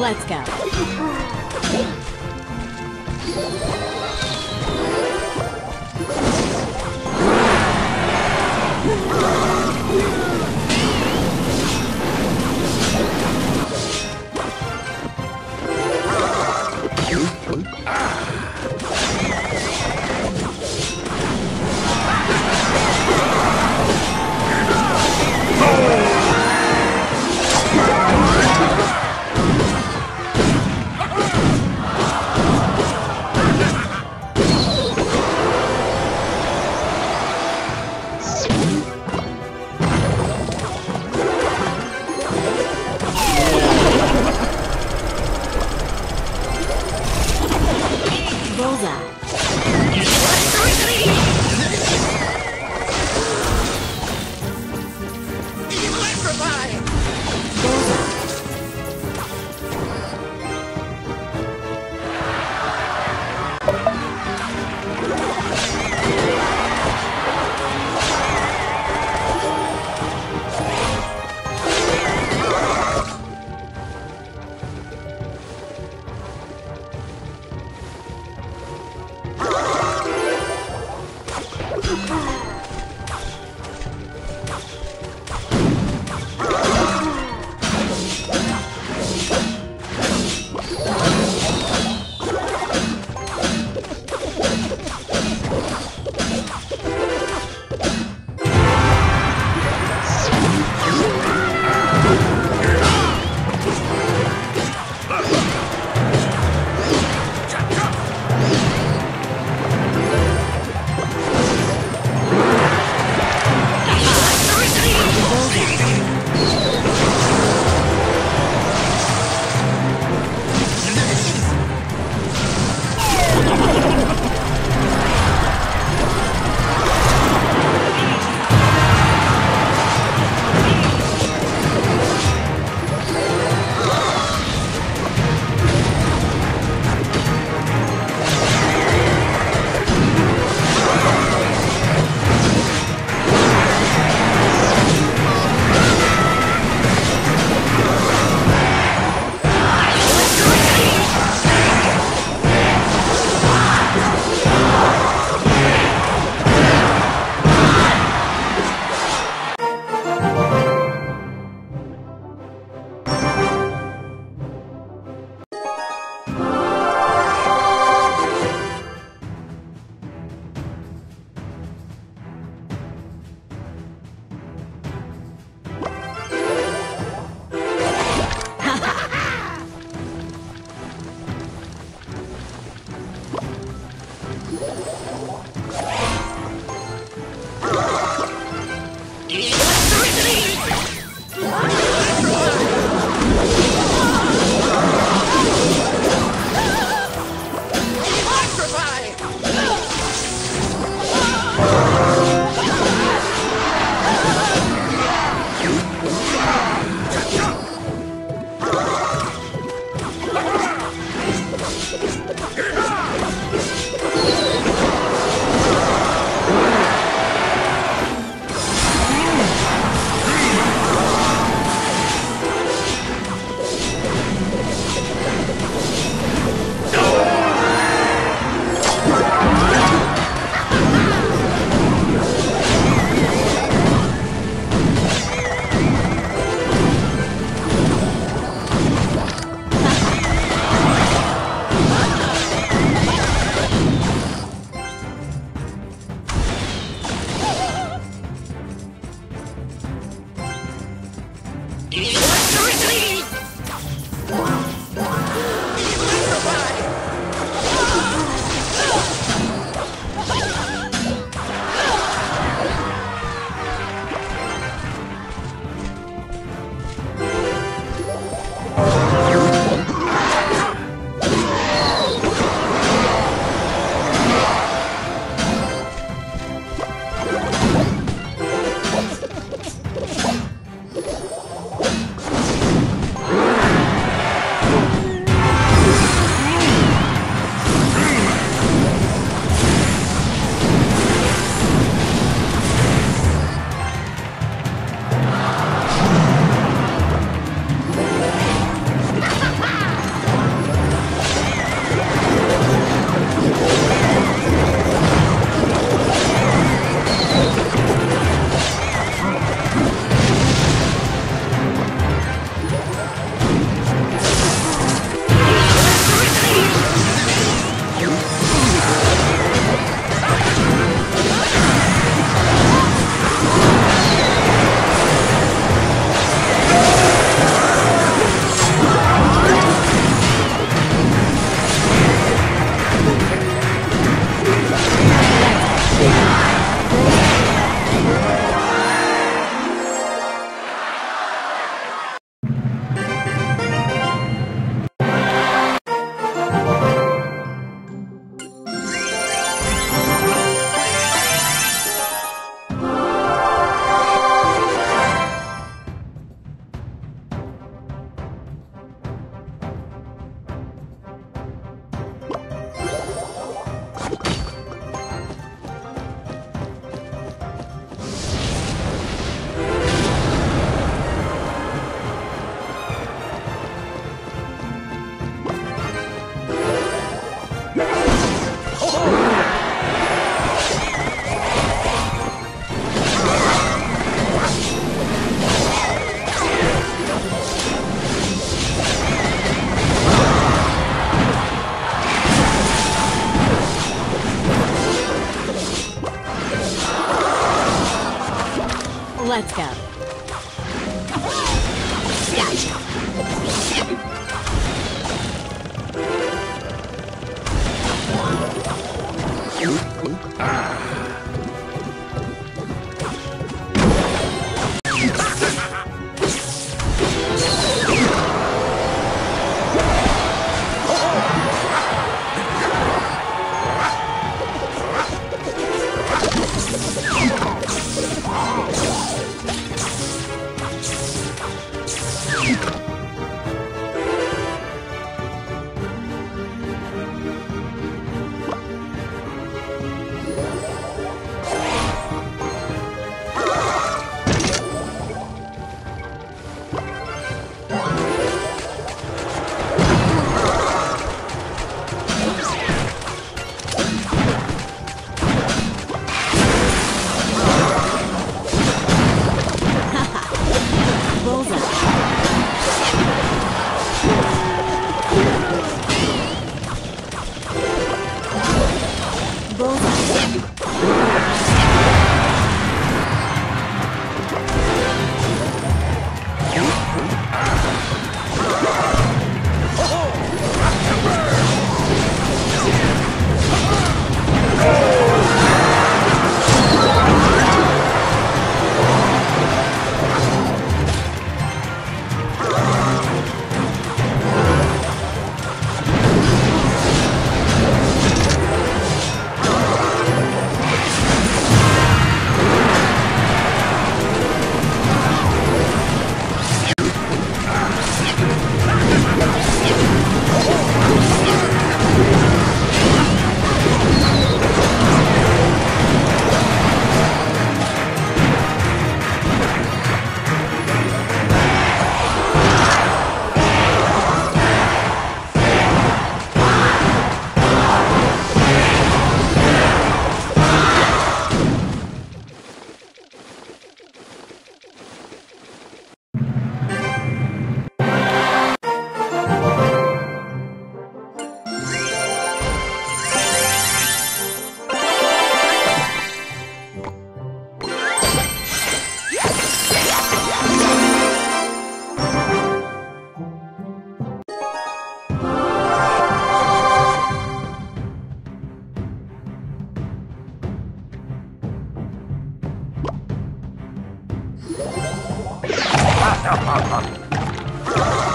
Let's go. Yeah. Let's go. Bullseye. Ha ha ha!